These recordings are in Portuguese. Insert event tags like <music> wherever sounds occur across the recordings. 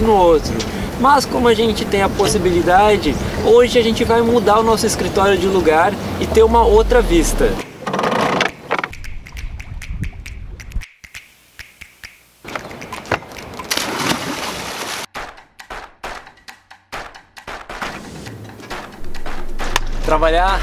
no outro. Mas como a gente tem a possibilidade, hoje a gente vai mudar o nosso escritório de lugar e ter uma outra vista. Trabalhar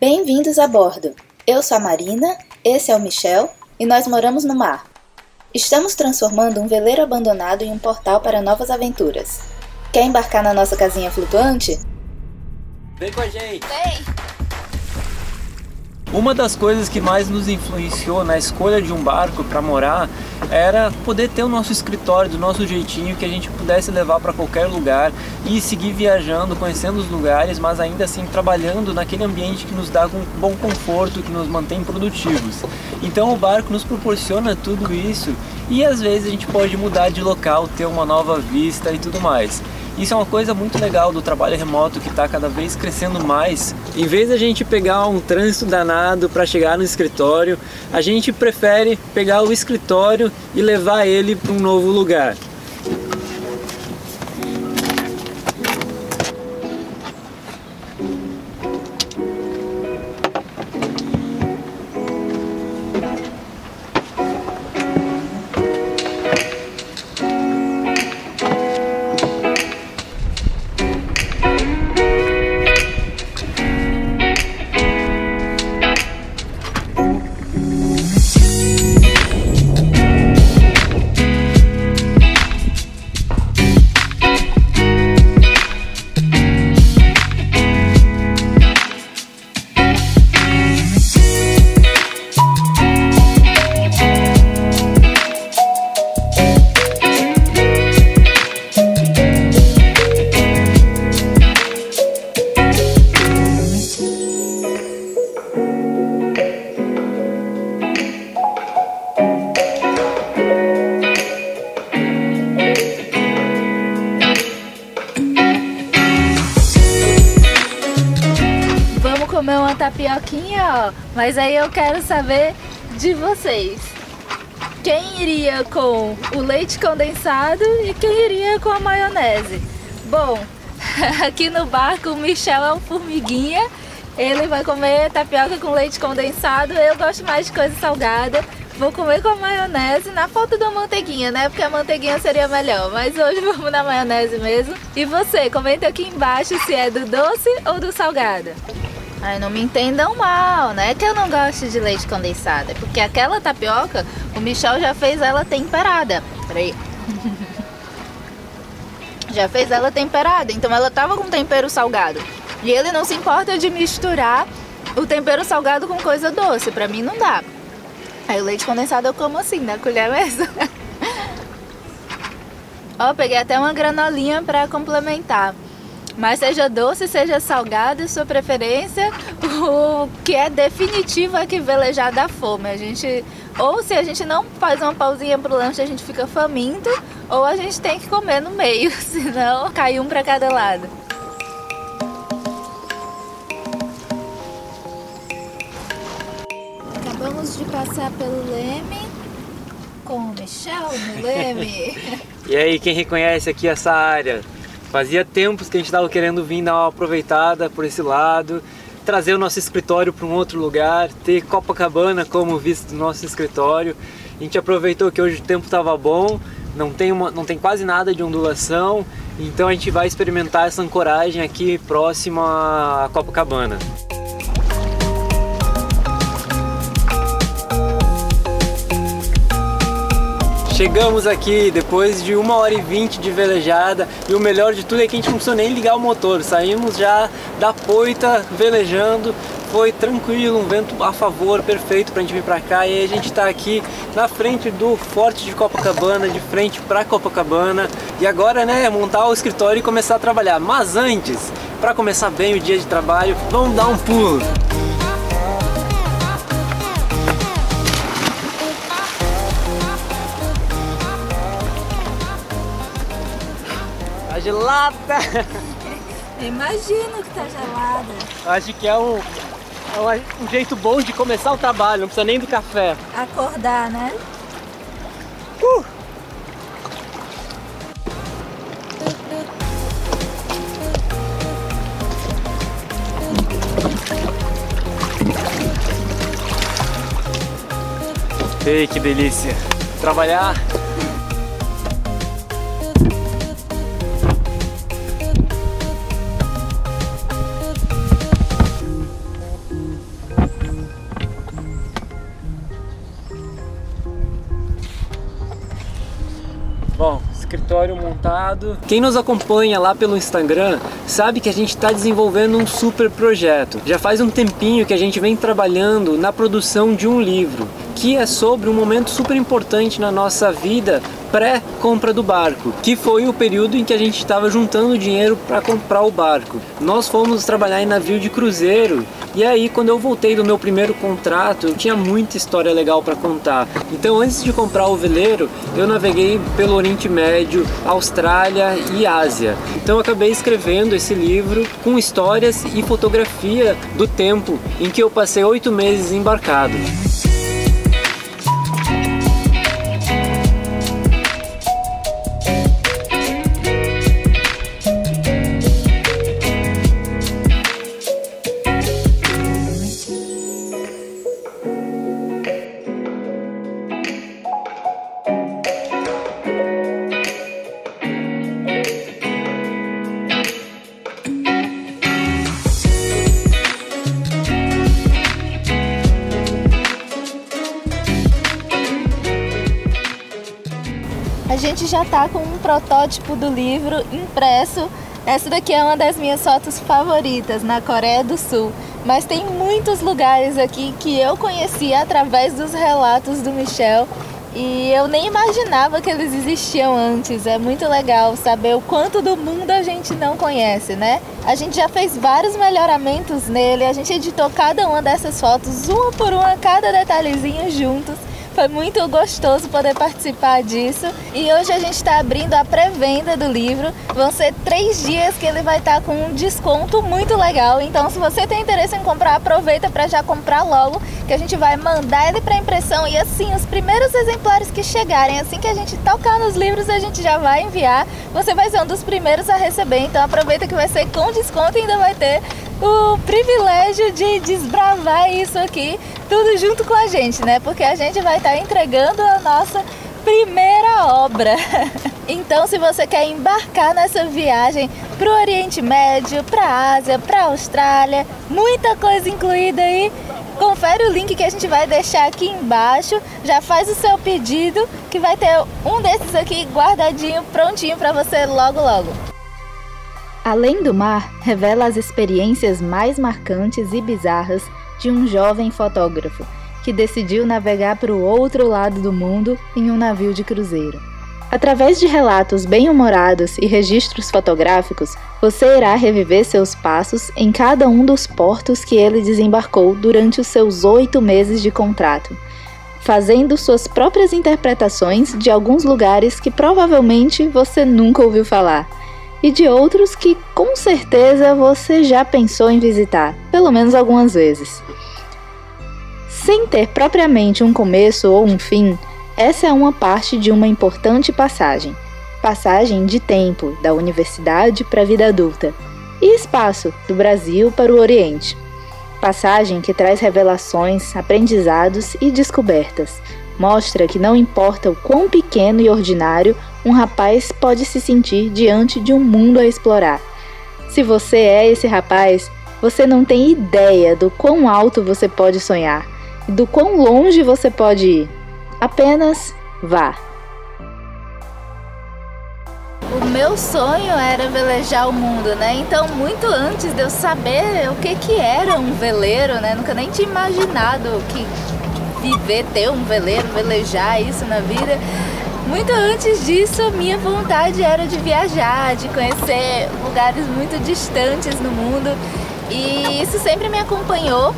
Bem-vindos a bordo. Eu sou a Marina, esse é o Michel e nós moramos no mar. Estamos transformando um veleiro abandonado em um portal para novas aventuras. Quer embarcar na nossa casinha flutuante? Vem com a gente! Vem! Uma das coisas que mais nos influenciou na escolha de um barco para morar era poder ter o nosso escritório do nosso jeitinho que a gente pudesse levar para qualquer lugar e seguir viajando, conhecendo os lugares, mas ainda assim trabalhando naquele ambiente que nos dá um bom conforto, que nos mantém produtivos. Então o barco nos proporciona tudo isso e às vezes a gente pode mudar de local, ter uma nova vista e tudo mais. Isso é uma coisa muito legal do trabalho remoto que está cada vez crescendo mais. Em vez de a gente pegar um trânsito danado para chegar no escritório, a gente prefere pegar o escritório e levar ele para um novo lugar. Tapioquinha, ó. Mas aí eu quero saber de vocês. Quem iria com o leite condensado e quem iria com a maionese? Bom, <laughs> aqui no barco o Michel é um formiguinha. Ele vai comer tapioca com leite condensado. Eu gosto mais de coisa salgada. Vou comer com a maionese na falta da manteiguinha, né? Porque a manteiguinha seria melhor. Mas hoje <laughs> vamos na maionese mesmo. E você, comenta aqui embaixo se é do doce ou do salgado. Ai, não me entendam mal, né? Que eu não gosto de leite condensado. É porque aquela tapioca, o Michel já fez ela temperada. Peraí. <laughs> já fez ela temperada, então ela tava com tempero salgado. E ele não se importa de misturar o tempero salgado com coisa doce. Pra mim não dá. Aí o leite condensado eu como assim, na colher mesmo. <laughs> Ó, peguei até uma granolinha pra complementar. Mas seja doce, seja salgado, sua preferência, o que é definitivo é que velejar dá fome. A gente, ou se a gente não faz uma pausinha pro lanche, a gente fica faminto, ou a gente tem que comer no meio, <laughs> senão cai um para cada lado. Acabamos de passar pelo Leme com o Michel no Leme. <laughs> e aí, quem reconhece aqui essa área? Fazia tempos que a gente estava querendo vir dar uma aproveitada por esse lado, trazer o nosso escritório para um outro lugar, ter Copacabana como visto do nosso escritório. A gente aproveitou que hoje o tempo estava bom, não tem, uma, não tem quase nada de ondulação, então a gente vai experimentar essa ancoragem aqui próxima a Copacabana. Chegamos aqui depois de uma hora e vinte de velejada e o melhor de tudo é que a gente não precisou nem ligar o motor, saímos já da poita velejando, foi tranquilo, um vento a favor, perfeito pra gente vir pra cá e a gente tá aqui na frente do Forte de Copacabana, de frente pra Copacabana e agora né, montar o escritório e começar a trabalhar, mas antes, para começar bem o dia de trabalho, vamos dar um pulo! gelada! <laughs> Imagino que tá gelada. Acho que é um, é um jeito bom de começar o trabalho, não precisa nem do café. Acordar, né? Uh! Ei, que delícia! Trabalhar escritório montado. Quem nos acompanha lá pelo Instagram sabe que a gente está desenvolvendo um super projeto. Já faz um tempinho que a gente vem trabalhando na produção de um livro que é sobre um momento super importante na nossa vida pré-compra do barco, que foi o período em que a gente estava juntando dinheiro para comprar o barco. Nós fomos trabalhar em navio de cruzeiro e aí quando eu voltei do meu primeiro contrato, eu tinha muita história legal para contar. Então antes de comprar o veleiro, eu naveguei pelo Oriente Médio, Austrália e Ásia. Então eu acabei escrevendo esse livro com histórias e fotografia do tempo em que eu passei oito meses embarcado. A gente já tá com um protótipo do livro impresso. Essa daqui é uma das minhas fotos favoritas, na Coreia do Sul. Mas tem muitos lugares aqui que eu conheci através dos relatos do Michel e eu nem imaginava que eles existiam antes. É muito legal saber o quanto do mundo a gente não conhece, né? A gente já fez vários melhoramentos nele, a gente editou cada uma dessas fotos, uma por uma, cada detalhezinho juntos. Foi muito gostoso poder participar disso. E hoje a gente está abrindo a pré-venda do livro. Vão ser três dias que ele vai estar tá com um desconto muito legal. Então, se você tem interesse em comprar, aproveita para já comprar logo, que a gente vai mandar ele para impressão. E assim, os primeiros exemplares que chegarem, assim que a gente tocar nos livros, a gente já vai enviar. Você vai ser um dos primeiros a receber. Então, aproveita que vai ser com desconto e ainda vai ter o privilégio de desbravar isso aqui, tudo junto com a gente, né? Porque a gente vai estar tá entregando a nossa primeira obra. <laughs> Então, se você quer embarcar nessa viagem para o Oriente Médio, para a Ásia, para a Austrália, muita coisa incluída aí, confere o link que a gente vai deixar aqui embaixo. Já faz o seu pedido, que vai ter um desses aqui guardadinho, prontinho para você logo logo. Além do Mar revela as experiências mais marcantes e bizarras de um jovem fotógrafo que decidiu navegar para o outro lado do mundo em um navio de cruzeiro. Através de relatos bem-humorados e registros fotográficos, você irá reviver seus passos em cada um dos portos que ele desembarcou durante os seus oito meses de contrato, fazendo suas próprias interpretações de alguns lugares que provavelmente você nunca ouviu falar e de outros que com certeza você já pensou em visitar, pelo menos algumas vezes. Sem ter propriamente um começo ou um fim, essa é uma parte de uma importante passagem passagem de tempo da universidade para a vida adulta e espaço do Brasil para o Oriente. Passagem que traz revelações, aprendizados e descobertas. Mostra que não importa o quão pequeno e ordinário um rapaz pode se sentir diante de um mundo a explorar. Se você é esse rapaz, você não tem ideia do quão alto você pode sonhar e do quão longe você pode ir. Apenas vá. O meu sonho era velejar o mundo, né? Então, muito antes de eu saber o que que era um veleiro, né? Nunca nem tinha imaginado que viver, ter um veleiro, velejar isso na vida. Muito antes disso, minha vontade era de viajar, de conhecer lugares muito distantes no mundo e isso sempre me acompanhou.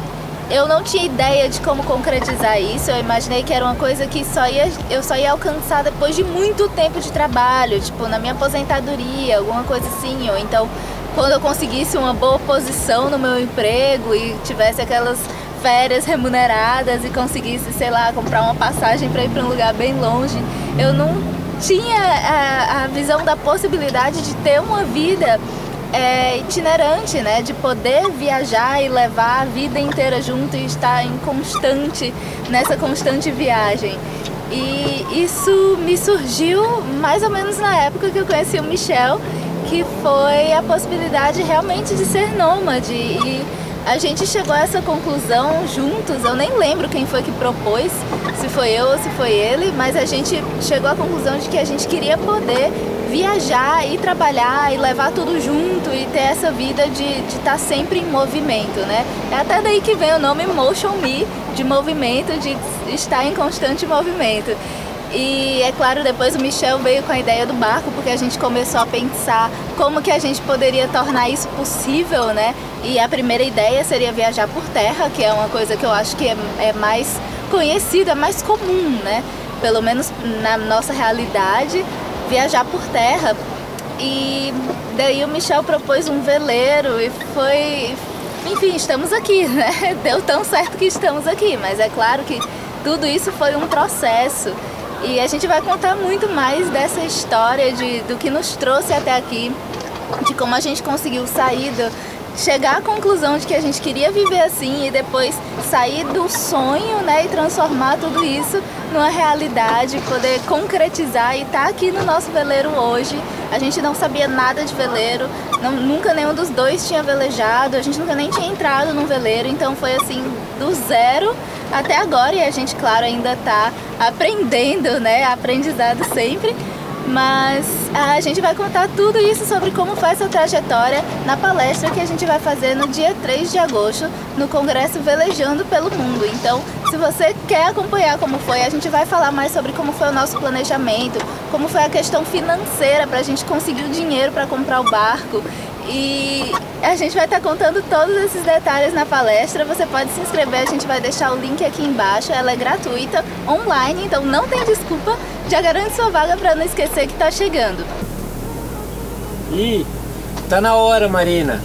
Eu não tinha ideia de como concretizar isso, eu imaginei que era uma coisa que só ia, eu só ia alcançar depois de muito tempo de trabalho, tipo na minha aposentadoria, alguma coisa assim, ou então quando eu conseguisse uma boa posição no meu emprego e tivesse aquelas férias remuneradas e conseguisse, sei lá, comprar uma passagem para ir para um lugar bem longe. Eu não tinha a, a visão da possibilidade de ter uma vida é, itinerante, né? De poder viajar e levar a vida inteira junto e estar em constante, nessa constante viagem. E isso me surgiu mais ou menos na época que eu conheci o Michel, que foi a possibilidade realmente de ser nômade. E a gente chegou a essa conclusão juntos, eu nem lembro quem foi que propôs, se foi eu ou se foi ele, mas a gente chegou à conclusão de que a gente queria poder viajar e trabalhar e levar tudo junto e ter essa vida de estar tá sempre em movimento, né? É até daí que vem o nome Motion Me, de movimento, de estar em constante movimento. E é claro, depois o Michel veio com a ideia do barco, porque a gente começou a pensar como que a gente poderia tornar isso possível, né? E a primeira ideia seria viajar por terra, que é uma coisa que eu acho que é, é mais conhecida, mais comum, né? Pelo menos na nossa realidade, viajar por terra. E daí o Michel propôs um veleiro e foi. Enfim, estamos aqui, <laughs> né? Deu tão certo que estamos aqui, mas é claro que tudo isso foi um processo. E a gente vai contar muito mais dessa história de, do que nos trouxe até aqui, de como a gente conseguiu sair do, chegar à conclusão de que a gente queria viver assim e depois sair do sonho, né, e transformar tudo isso numa realidade, poder concretizar e estar tá aqui no nosso veleiro hoje. A gente não sabia nada de veleiro, não, nunca nenhum dos dois tinha velejado, a gente nunca nem tinha entrado num veleiro, então foi assim do zero até agora e a gente, claro, ainda está aprendendo, né, aprendizado sempre mas a gente vai contar tudo isso sobre como foi essa trajetória na palestra que a gente vai fazer no dia 3 de agosto no Congresso Velejando pelo Mundo. Então, se você quer acompanhar como foi, a gente vai falar mais sobre como foi o nosso planejamento, como foi a questão financeira para a gente conseguir o dinheiro para comprar o barco e a gente vai estar tá contando todos esses detalhes na palestra. Você pode se inscrever, a gente vai deixar o link aqui embaixo. Ela é gratuita, online, então não tem desculpa. Já garante sua vaga para não esquecer que está chegando. E tá na hora, Marina.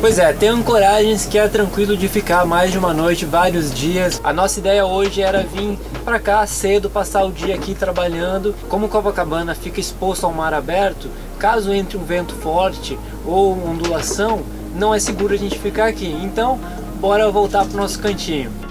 Pois é, tem ancoragens que é tranquilo de ficar mais de uma noite, vários dias. A nossa ideia hoje era vir para cá cedo, passar o dia aqui trabalhando. Como Copacabana fica exposto ao mar aberto, caso entre um vento forte ou ondulação, não é seguro a gente ficar aqui. Então, bora voltar pro nosso cantinho.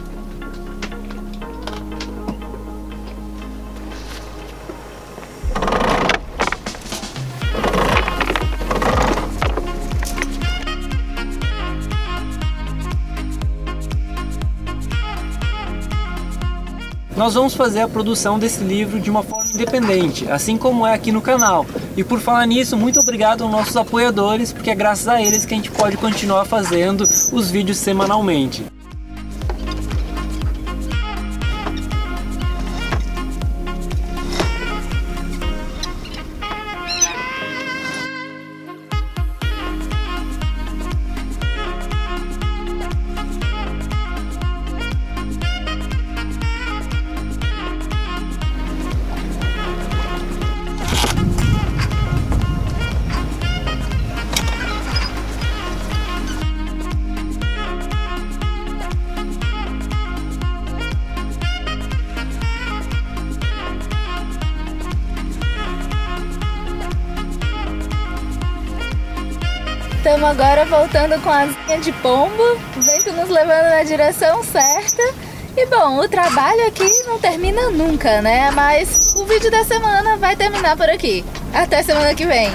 Nós vamos fazer a produção desse livro de uma forma independente, assim como é aqui no canal. E por falar nisso, muito obrigado aos nossos apoiadores, porque é graças a eles que a gente pode continuar fazendo os vídeos semanalmente. Estamos agora voltando com a asinha de pombo, vento nos levando na direção certa. E bom, o trabalho aqui não termina nunca, né? Mas o vídeo da semana vai terminar por aqui. Até semana que vem.